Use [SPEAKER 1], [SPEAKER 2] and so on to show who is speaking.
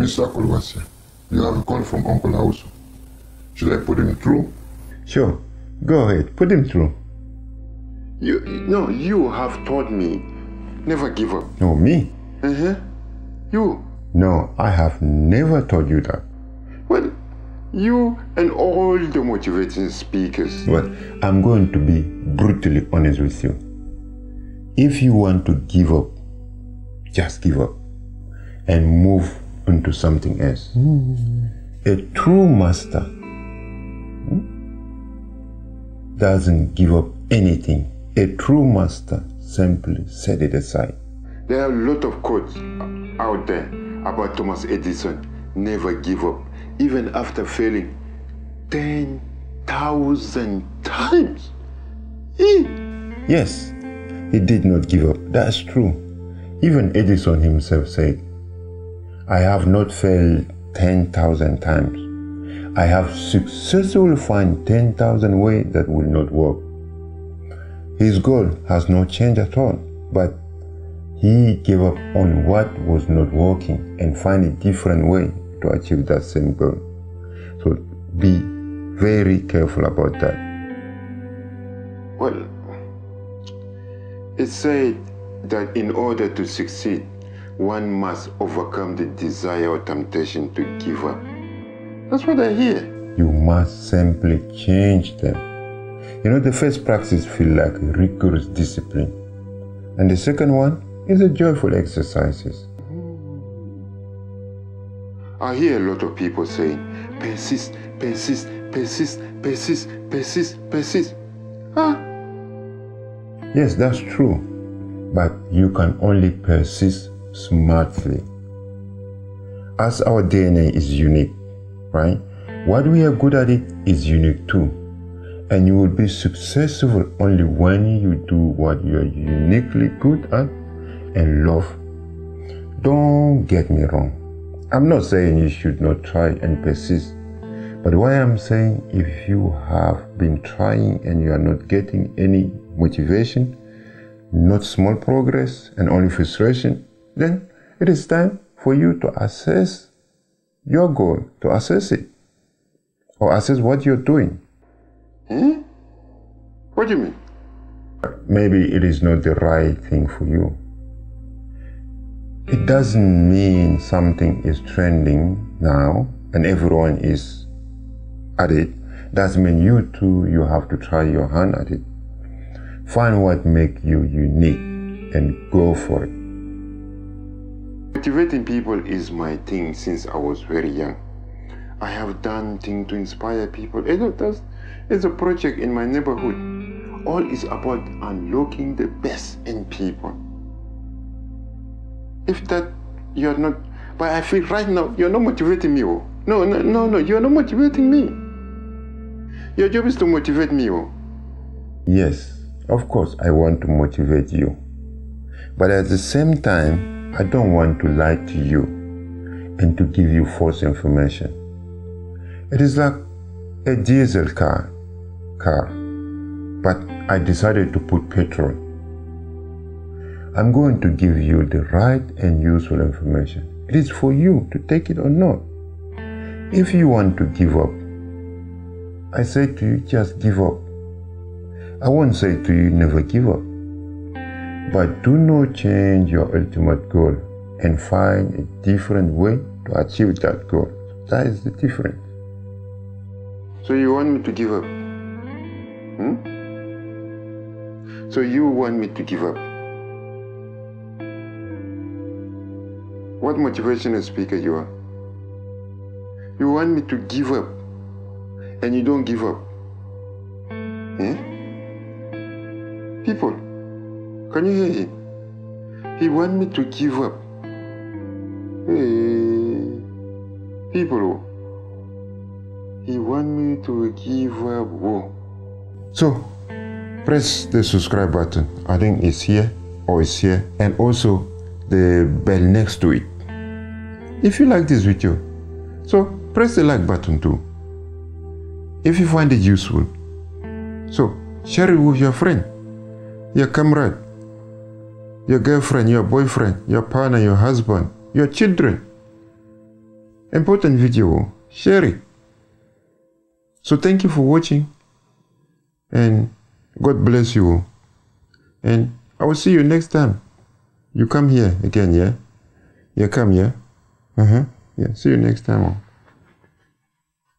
[SPEAKER 1] Mr. Kolbassia, you have a call from Uncle House. Should I put him through?
[SPEAKER 2] Sure. Go ahead. Put him through.
[SPEAKER 3] You, no, you have taught me never give up.
[SPEAKER 2] No, me?
[SPEAKER 3] Uh-huh. You.
[SPEAKER 2] No, I have never told you that.
[SPEAKER 3] Well, you and all the motivating speakers.
[SPEAKER 2] Well, I'm going to be brutally honest with you. If you want to give up, just give up and move into something else. A true master doesn't give up anything. A true master simply set it aside.
[SPEAKER 3] There are a lot of quotes out there about Thomas Edison. Never give up, even after failing 10,000 times. Eh?
[SPEAKER 2] Yes, he did not give up. That's true. Even Edison himself said, I have not failed 10,000 times. I have successfully found 10,000 ways that will not work. His goal has not changed at all, but he gave up on what was not working and find a different way to achieve that same goal. So be very careful about that.
[SPEAKER 3] Well, it's said that in order to succeed, one must overcome the desire or temptation to give up. That's what I hear.
[SPEAKER 2] You must simply change them. You know, the first practice feel like rigorous discipline, and the second one is a joyful exercises.
[SPEAKER 3] I hear a lot of people saying, persist, persist, persist, persist, persist, persist. Huh?
[SPEAKER 2] Yes, that's true, but you can only persist smartly. As our DNA is unique, right? What we are good at it is unique too. And you will be successful only when you do what you are uniquely good at and love. Don't get me wrong. I'm not saying you should not try and persist. But what I'm saying, if you have been trying and you are not getting any motivation, not small progress and only frustration, then it is time for you to assess your goal, to assess it, or assess what you're doing.
[SPEAKER 3] Hmm? What do you mean?
[SPEAKER 2] Maybe it is not the right thing for you. It doesn't mean something is trending now and everyone is at it. Doesn't mean you too, you have to try your hand at it. Find what makes you unique and go for it.
[SPEAKER 3] Motivating people is my thing since I was very young. I have done things to inspire people. It's it's a project in my neighborhood. All is about unlocking the best in people. If that you're not, but I feel right now you're not motivating me. Oh. No, no, no, no, you're not motivating me. Your job is to motivate me. Oh.
[SPEAKER 2] Yes, of course, I want to motivate you. But at the same time, I don't want to lie to you and to give you false information. It is like a diesel car, car, but I decided to put petrol. I'm going to give you the right and useful information. It is for you to take it or not. If you want to give up, I say to you, just give up. I won't say to you, never give up. But do not change your ultimate goal and find a different way to achieve that goal. That is the difference.
[SPEAKER 3] So you want me to give up? Hmm? So you want me to give up? What motivational speaker you are? You want me to give up and you don't give up? Eh? People, can you hear him? He want me to give up. Hey, people, he want me to give up. Whoa.
[SPEAKER 2] So, press the subscribe button. I think it's here or it's here, and also the bell next to it. If you like this video, so press the like button too. If you find it useful, so share it with your friend, your comrade, your girlfriend, your boyfriend, your partner, your husband, your children. important video. Share it. So thank you for watching and God bless you. And I will see you next time. You come here again, yeah? Yeah, come, yeah? Uh-huh. Yeah, see you next time.